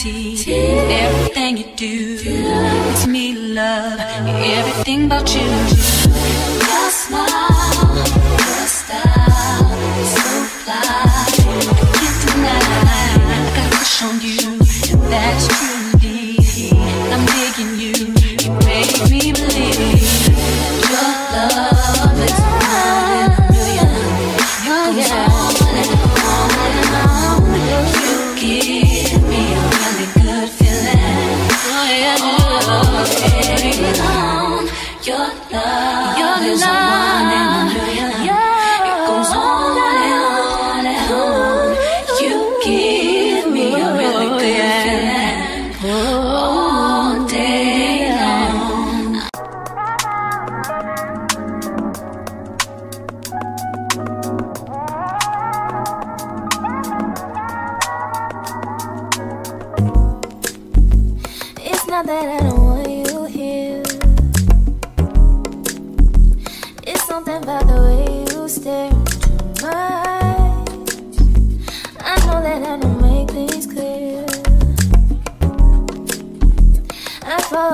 Personality, everything you do. It's me, love, everything about you. Your smile, Your love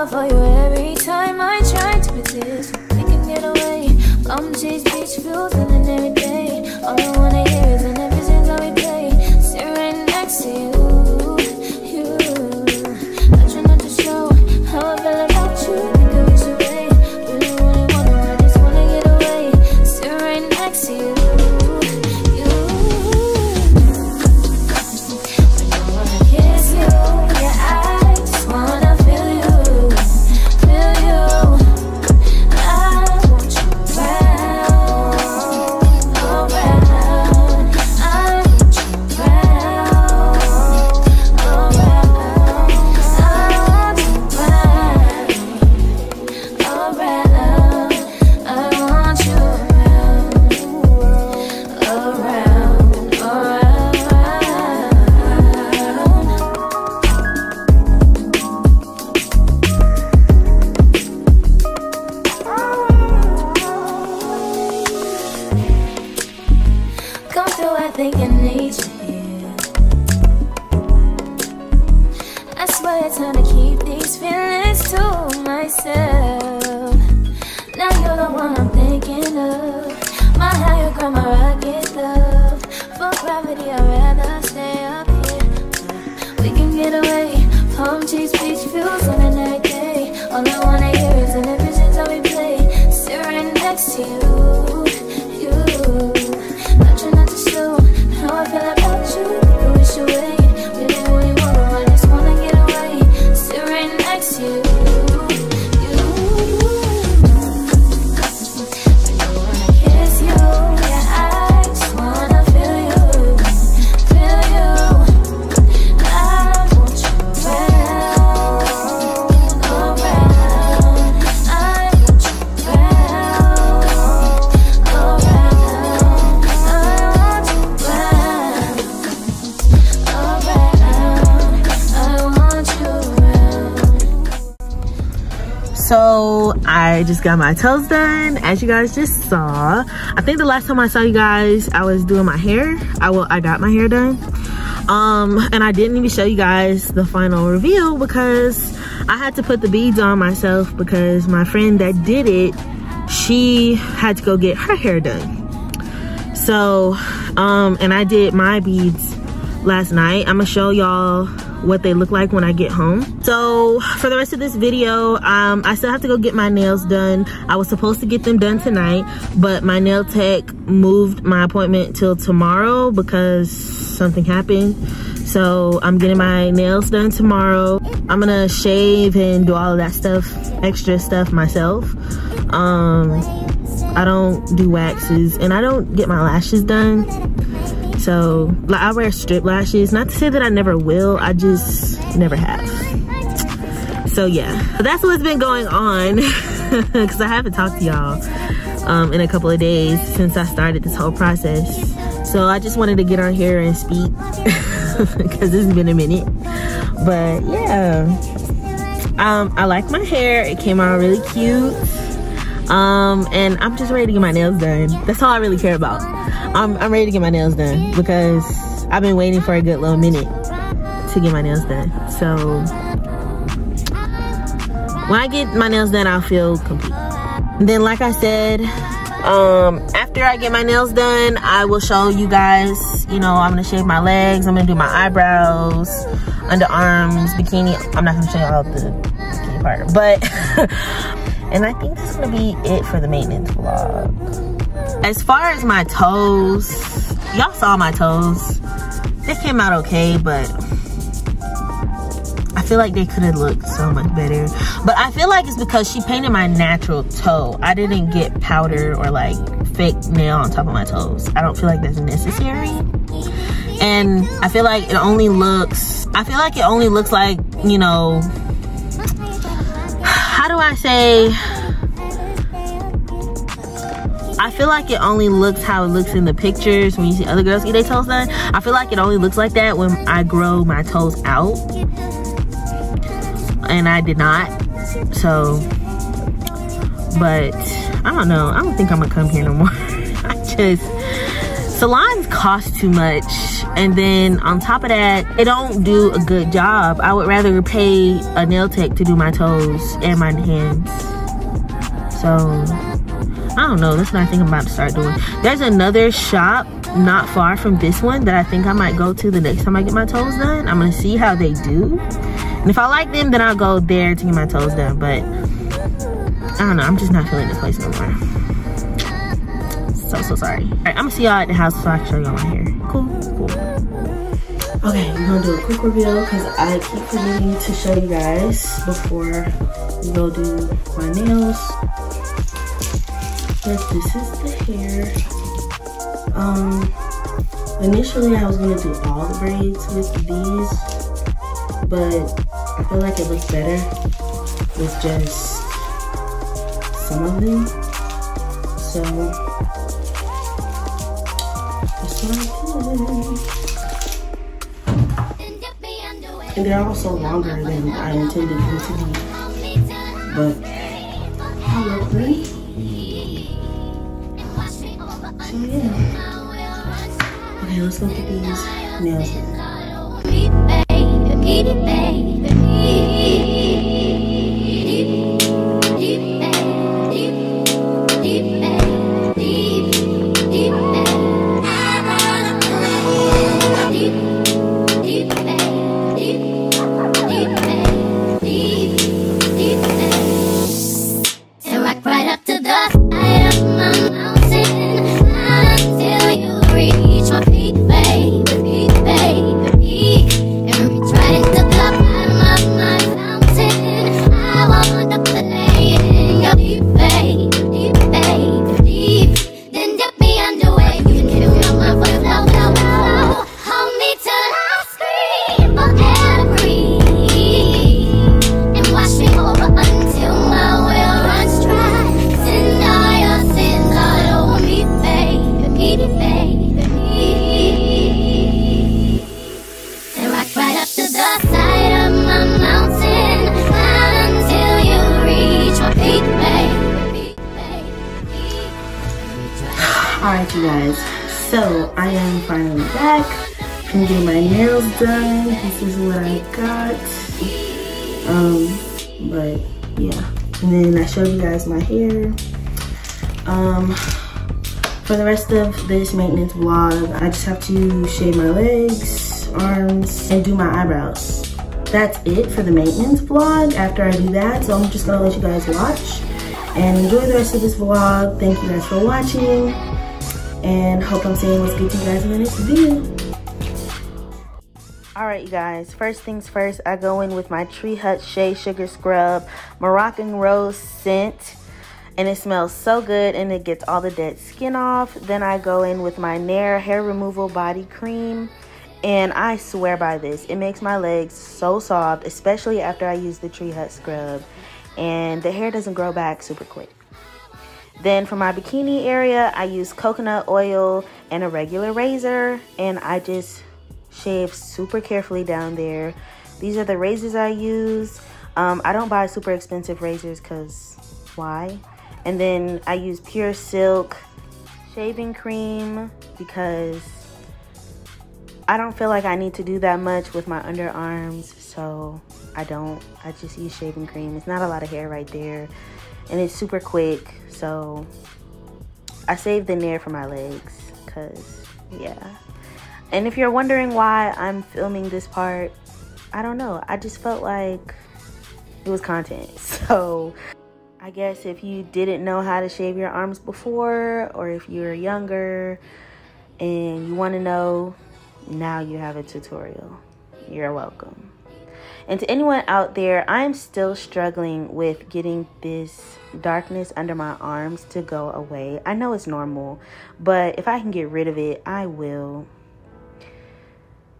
for you Come So I just got my toes done, as you guys just saw. I think the last time I saw you guys, I was doing my hair. I will. I got my hair done, um, and I didn't even show you guys the final reveal because I had to put the beads on myself because my friend that did it, she had to go get her hair done. So, um, and I did my beads last night. I'm gonna show y'all what they look like when I get home. So for the rest of this video, um, I still have to go get my nails done. I was supposed to get them done tonight, but my nail tech moved my appointment till tomorrow because something happened. So I'm getting my nails done tomorrow. I'm gonna shave and do all of that stuff, extra stuff myself. Um, I don't do waxes and I don't get my lashes done. So like I wear strip lashes. Not to say that I never will, I just never have. So yeah, that's what's been going on because I haven't talked to y'all um, in a couple of days since I started this whole process. So I just wanted to get on here and speak because it's been a minute. But yeah, um, I like my hair. It came out really cute. Um, and I'm just ready to get my nails done. That's all I really care about. I'm, I'm ready to get my nails done because I've been waiting for a good little minute to get my nails done. So when I get my nails done, I'll feel complete. And then like I said, um, after I get my nails done, I will show you guys, you know, I'm gonna shave my legs, I'm gonna do my eyebrows, underarms, bikini. I'm not gonna show you all the bikini part, but, and I think that's gonna be it for the maintenance vlog. As far as my toes, y'all saw my toes. They came out okay, but I feel like they could have looked so much better. But I feel like it's because she painted my natural toe. I didn't get powder or like fake nail on top of my toes. I don't feel like that's necessary. And I feel like it only looks, I feel like it only looks like, you know, how do I say, I feel like it only looks how it looks in the pictures when you see other girls get their toes done. I feel like it only looks like that when I grow my toes out. And I did not. So, but I don't know. I don't think I'm gonna come here no more. I just, salons cost too much. And then on top of that, they don't do a good job. I would rather pay a nail tech to do my toes and my hands. So, I don't know. That's what I think I'm about to start doing. There's another shop not far from this one that I think I might go to the next time I get my toes done. I'm gonna see how they do. And if I like them, then I'll go there to get my toes done. But I don't know. I'm just not feeling this place no more. So, so sorry. All right, I'm gonna see y'all at the house so I can show y'all my hair. Cool, cool. Okay, we're gonna do a quick reveal because I keep forgetting to show you guys before we go do my nails. But this is the hair. Um, initially I was gonna do all the braids with these, but I feel like it looks better with just some of them. So that's what I did. And they're also longer than I intended them to be. But how go get these nails Um, but yeah. And then I showed you guys my hair. Um, for the rest of this maintenance vlog, I just have to shave my legs, arms, and do my eyebrows. That's it for the maintenance vlog after I do that. So I'm just gonna let you guys watch and enjoy the rest of this vlog. Thank you guys for watching and hope I'm saying what's good to you guys in the next video. All right, you guys. First things first, I go in with my Tree Hut Shea Sugar Scrub Moroccan Rose scent. And it smells so good and it gets all the dead skin off. Then I go in with my Nair Hair Removal Body Cream. And I swear by this, it makes my legs so soft, especially after I use the Tree Hut Scrub. And the hair doesn't grow back super quick. Then for my bikini area, I use coconut oil and a regular razor. And I just shave super carefully down there. These are the razors I use. Um, I don't buy super expensive razors because why? And then I use Pure Silk shaving cream because I don't feel like I need to do that much with my underarms. So I don't. I just use shaving cream. It's not a lot of hair right there. And it's super quick. So I saved the Nair for my legs because, yeah. And if you're wondering why I'm filming this part, I don't know. I just felt like it was content. So I guess if you didn't know how to shave your arms before, or if you're younger and you want to know, now you have a tutorial. You're welcome. And to anyone out there, I'm still struggling with getting this darkness under my arms to go away. I know it's normal, but if I can get rid of it, I will.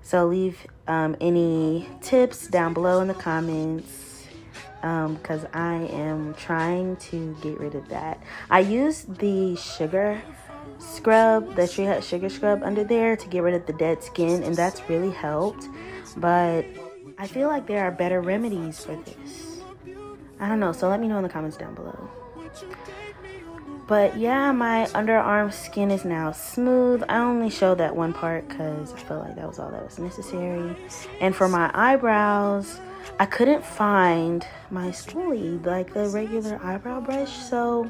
So leave um, any tips down below in the comments because um, I am trying to get rid of that. I used the sugar scrub, the Tree Hut sugar scrub under there to get rid of the dead skin, and that's really helped. But I feel like there are better remedies for this. I don't know, so let me know in the comments down below. But yeah, my underarm skin is now smooth. I only showed that one part because I felt like that was all that was necessary. And for my eyebrows, I couldn't find my spoolie, like the regular eyebrow brush. So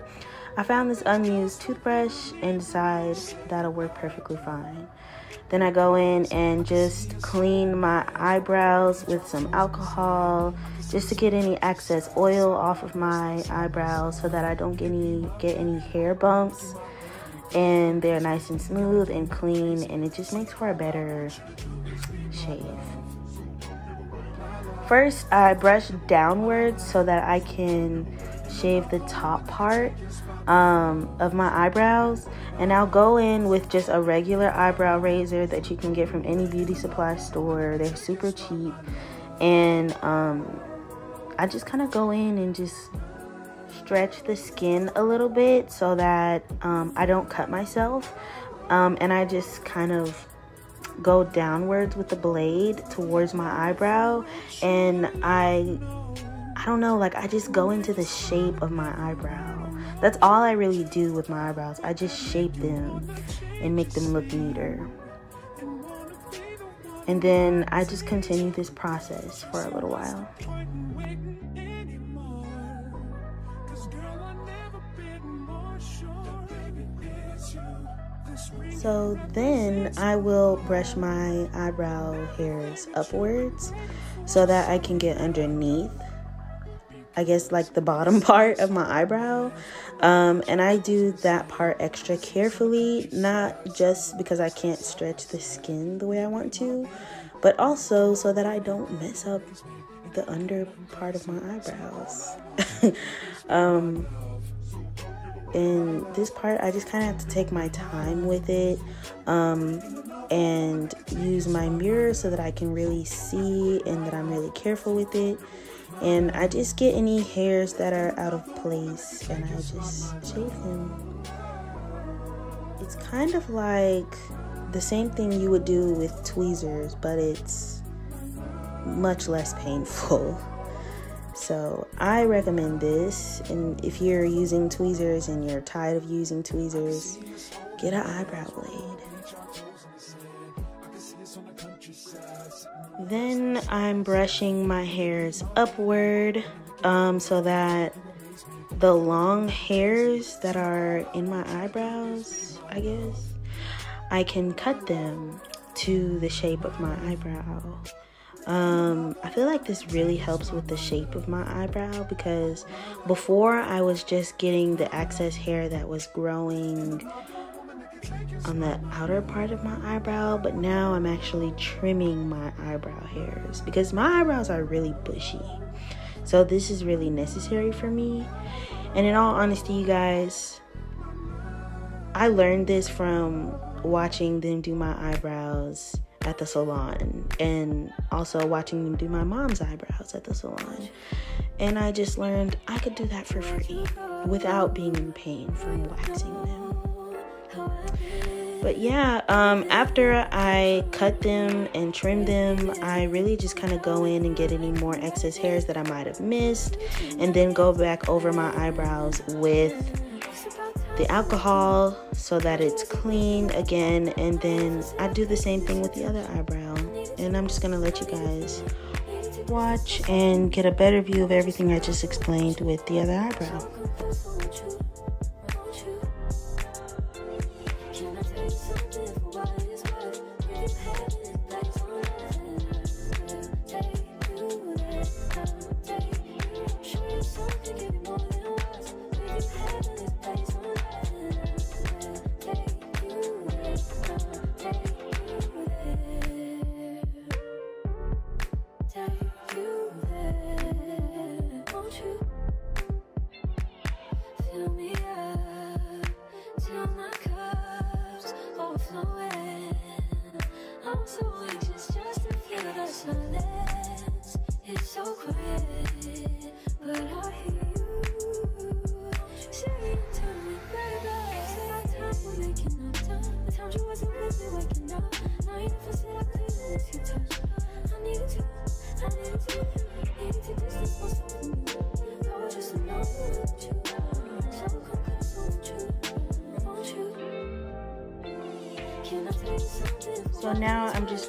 I found this unused toothbrush and decided that'll work perfectly fine. Then I go in and just clean my eyebrows with some alcohol just to get any excess oil off of my eyebrows so that I don't get any get any hair bumps and they're nice and smooth and clean and it just makes for a better shave. First, I brush downwards so that I can shave the top part um, of my eyebrows. And I'll go in with just a regular eyebrow razor that you can get from any beauty supply store. They're super cheap. And um, I just kind of go in and just stretch the skin a little bit so that um, I don't cut myself. Um, and I just kind of go downwards with the blade towards my eyebrow. And I I don't know like I just go into the shape of my eyebrow. That's all I really do with my eyebrows. I just shape them and make them look neater and then I just continue this process for a little while. So then I will brush my eyebrow hairs upwards so that I can get underneath I guess like the bottom part of my eyebrow. Um, and I do that part extra carefully, not just because I can't stretch the skin the way I want to, but also so that I don't mess up the under part of my eyebrows. um, and this part I just kind of have to take my time with it um, and use my mirror so that I can really see and that I'm really careful with it and I just get any hairs that are out of place and I just shave them it's kind of like the same thing you would do with tweezers but it's much less painful So I recommend this. And if you're using tweezers and you're tired of using tweezers, get an eyebrow blade. Then I'm brushing my hairs upward um, so that the long hairs that are in my eyebrows, I guess, I can cut them to the shape of my eyebrow. Um, I feel like this really helps with the shape of my eyebrow because before I was just getting the excess hair that was growing on the outer part of my eyebrow, but now I'm actually trimming my eyebrow hairs because my eyebrows are really bushy. So this is really necessary for me. And in all honesty, you guys, I learned this from watching them do my eyebrows at the salon and also watching them do my mom's eyebrows at the salon. And I just learned I could do that for free without being in pain from waxing them. But yeah, um, after I cut them and trim them, I really just kind of go in and get any more excess hairs that I might have missed, and then go back over my eyebrows with the alcohol so that it's clean again and then I do the same thing with the other eyebrow and I'm just gonna let you guys watch and get a better view of everything I just explained with the other eyebrow.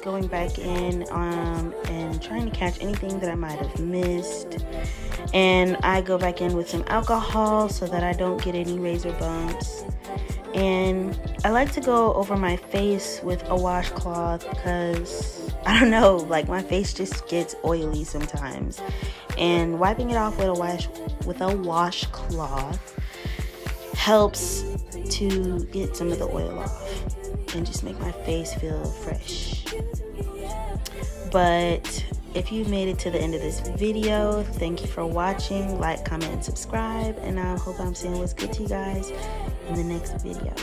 Going back in um, and trying to catch anything that I might have missed. And I go back in with some alcohol so that I don't get any razor bumps. And I like to go over my face with a washcloth because I don't know, like my face just gets oily sometimes. And wiping it off with a wash with a washcloth helps to get some of the oil off and just make my face feel fresh. But if you made it to the end of this video, thank you for watching. Like, comment, and subscribe. And I hope I'm saying what's good to you guys in the next video.